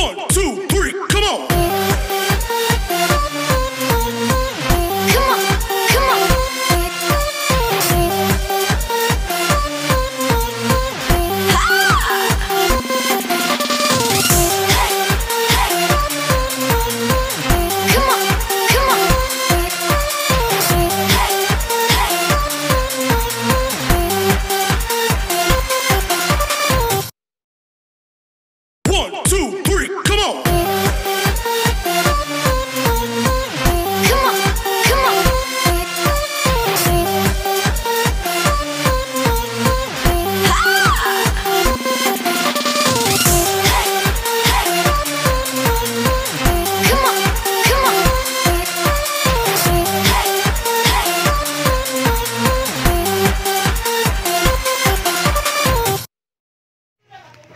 One, two,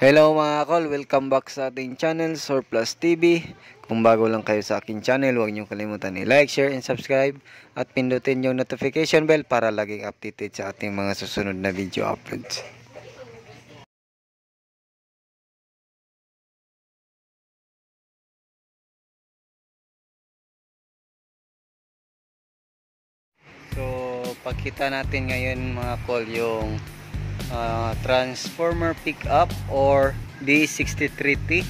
Hello mga kol, welcome back sa ating channel, Surplus TV. Kung bago lang kayo sa aking channel, huwag niyo kalimutan i-like, share, and subscribe. At pindutin yung notification bell para laging updated sa ating mga susunod na video uploads. So, pakita natin ngayon mga kol yung uh, transformer pickup or D63T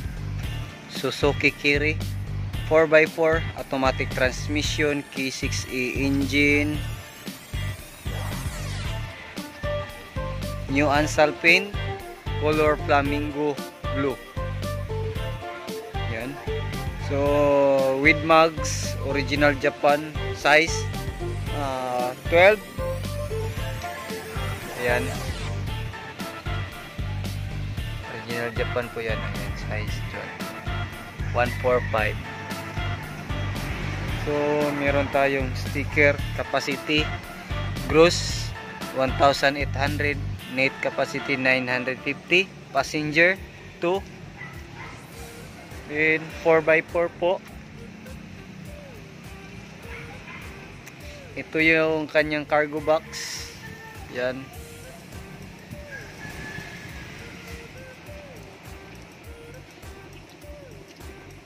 Suzuki Kiri 4x4 automatic transmission K6E engine new ansal paint color flamingo blue. Yan. So with mugs original Japan size uh, 12 ayan original Japan po yan. Ayan size 12 145 so meron tayong sticker capacity gross 1800 net capacity 950 passenger 2 then 4x4 po. Ito yung kanyang cargo box. Yan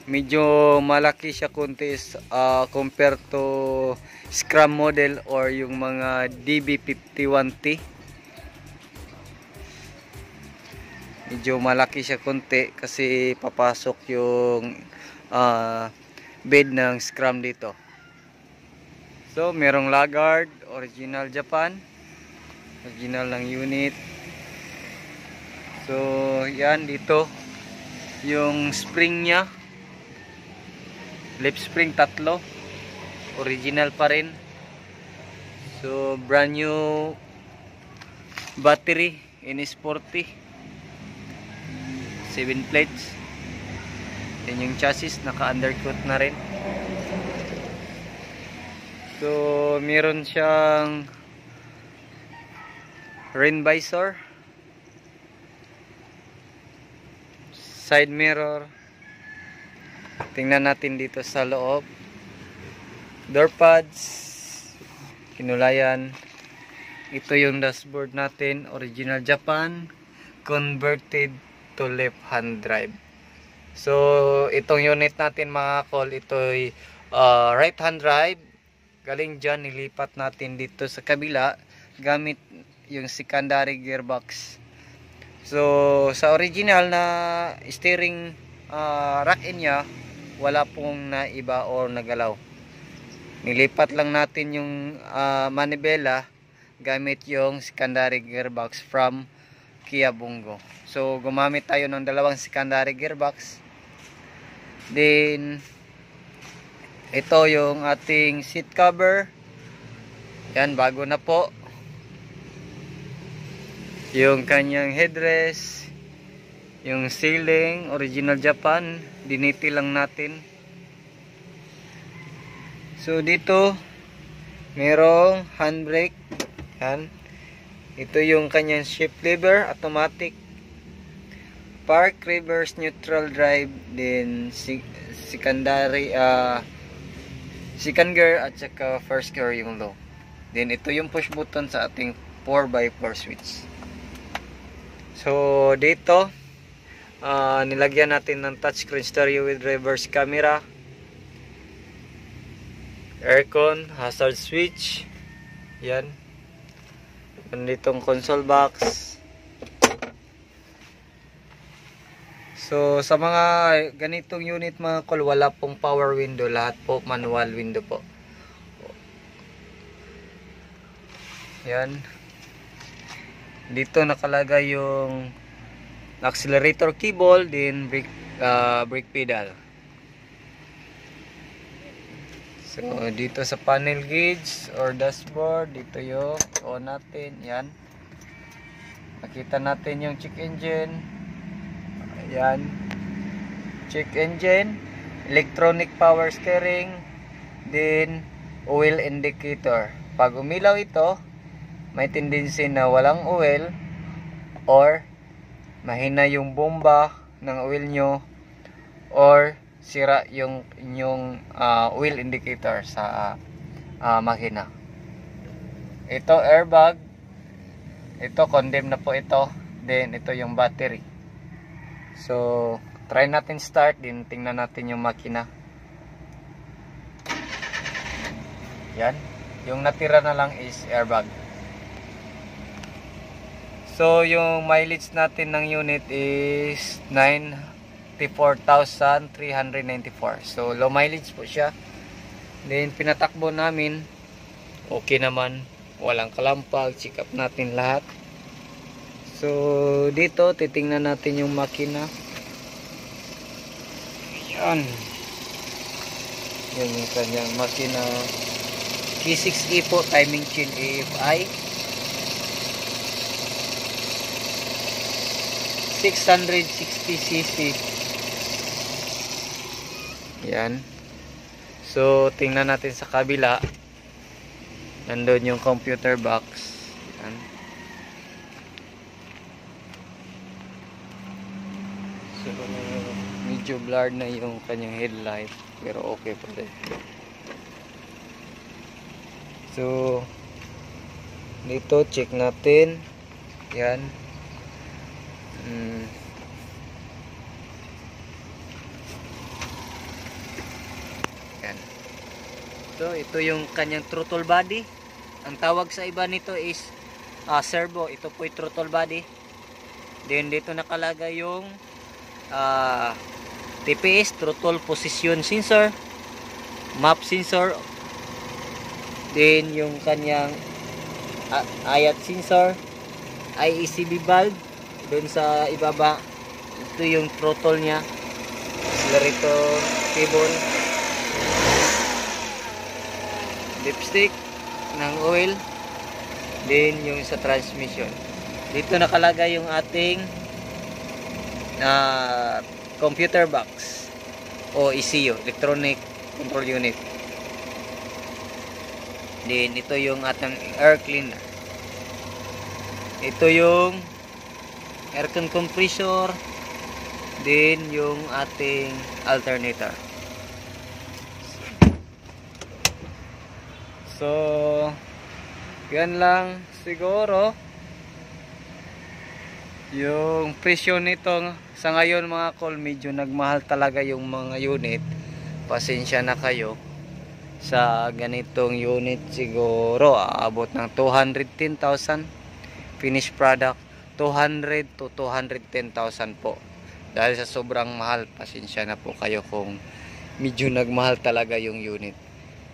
medyo malaki siya kunti uh, compare to Scrum model or yung mga DB51T medyo malaki siya kunti kasi papasok yung uh, bed ng Scrum dito. So merong lagard original Japan original ng unit. So yan dito yung spring nya lip spring tatlo. Original pa rin. So brand new battery NS40 7 plates. Yan yung chassis naka undercoat na rin. So meron siyang rain visor. Side mirror Tingnan natin dito sa loob. Door pads. Kinulayan. Ito yung dashboard natin. Original Japan. Converted to left hand drive. So, itong unit natin mga call, ito ay uh, right hand drive. Galing dyan, nilipat natin dito sa kabila. Gamit yung secondary gearbox. So, sa original na steering uh, rack niya, wala pong naiba or nagalaw. Nilipat lang natin yung uh, manibela gamit yung secondary gearbox from Kia Bungo. So gumamit tayo ng dalawang secondary gearbox. Then ito yung ating seat cover. Yan bago na po. Yung kanyang headrest yung ceiling original Japan diniti lang natin. So dito merong handbrake. Yan. Ito yung kanyang shift lever automatic. Park reverse neutral drive then secondary uh, second gear at saka first gear yung low. Then ito yung push button sa ating 4x4 switch. So dito Ah, nilagyan natin ng touchscreen stereo with reverse camera. Aircon, hazard switch. Yan. Nanditong console box. So, sa mga ganitong unit mga kol, wala pong power window. Lahat po manual window po. Yan. Dito nakalagay yung accelerator cable, din brake, ah, brake pedal. So, dito sa panel gauge or dashboard, dito yung on natin. Yan. Nakita natin yung check engine. Ayan. Check engine. Electronic power steering. Then, oil indicator. Pag umilaw ito, may tendency na walang oil or mahina yung bomba ng oil nyo or sira yung inyong ah, oil indicator sa ah, makina. Ito airbag. Ito condemn na po ito. Then ito yung battery. So try natin start din tingnan natin yung makina. Yan. Yung natira na lang is airbag. So yung mileage natin ng unit is 94,394. So low mileage po siya. Then pinatakbo namin. Okay naman. Walang kalampag. Check up natin lahat. So dito titingnan natin yung makina. Yan. Yan yung kanyang makina. K6E po timing chain AFI. 660cc. Yan. So, tingnan natin sa kabila. Nandun yung computer box. Yan. So, medyo blurred na yung kanyang headlight. Pero okay pa rin. So, dito check natin. Yan. Mm. Yan. So, ito yung kanyang throttle body. Ang tawag sa iba nito is ah, servo. Ito po yung throttle body. Then, dito nakalagay yung ah, TPS, throttle position sensor, map sensor, then yung kanyang ah, ayat sensor, IECB valve, doon sa ibaba ito yung throttle niya. Accelerator cable. Dipstick ng oil. Then yung sa transmission. Dito nakalagay yung ating na computer box. O ECU electronic control unit. Then ito yung ating air cleaner. Ito yung aircon compressor din yung ating alternator. So yan lang siguro yung presyo nito sa ngayon mga call. Medyo nagmahal talaga yung mga unit. Pasensya na kayo sa ganitong unit siguro. Aabot ng 210,000 finished product 200 to 210,000 po. Dahil sa sobrang mahal, pasensya na po kayo kung medyo nagmahal talaga yung unit.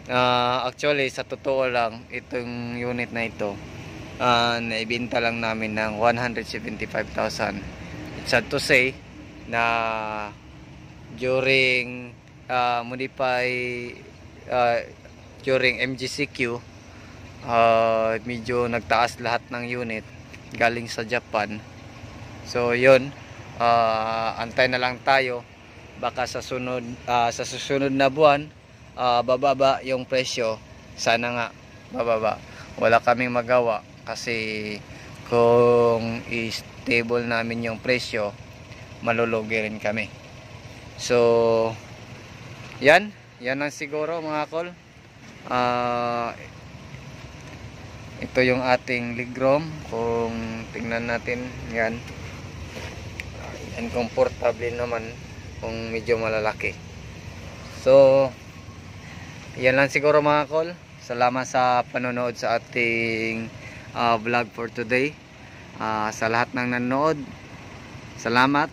Ah, actually, sa totoo lang, itong unit na ito, ah, naibinta lang namin ng 175,000. It's sad to say na during ah, modify ah, during MGCQ ah, medyo nagtaas lahat ng unit galing sa Japan. So, yun. ah, antay na lang tayo. Baka sa sunod ah, sa susunod na buwan ah, bababa yung presyo. Sana nga bababa. Wala kaming magawa kasi kung i-stable namin yung presyo, malulugi rin kami. So, yan. Yan ang siguro mga kol. Ah, ito yung ating ligrom kung tingnan natin yan and comfortable naman kung medyo malalaki. So, yan lang siguro mga kol. Salamat sa panonood sa ating ah, vlog for today. Ah, sa lahat ng nanonood, salamat.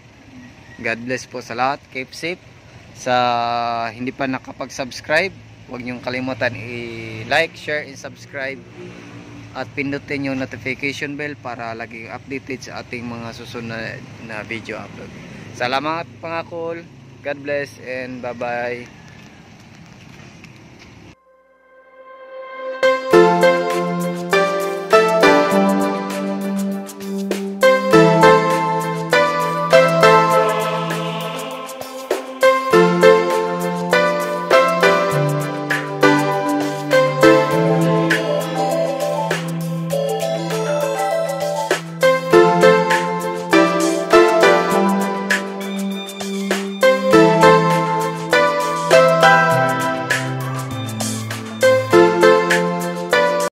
God bless po sa lahat. Keep safe. Sa hindi pa nakapag-subscribe, huwag niyong kalimutan i-like, share, and subscribe. At pindutin yung notification bell para laging updated sa ating mga susunod na video upload. Salamat mga kol. God bless and bye-bye.